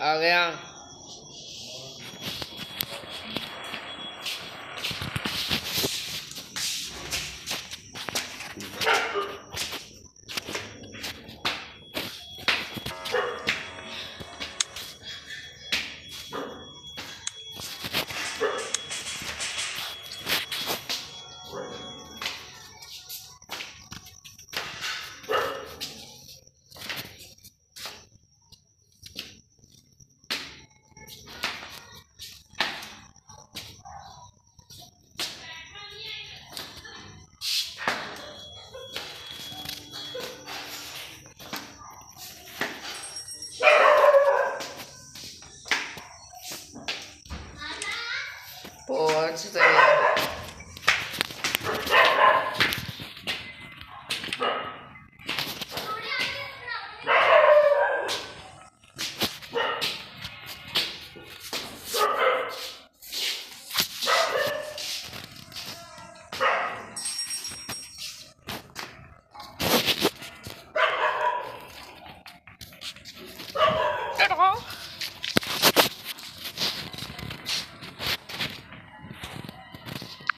आ गया 我吃这个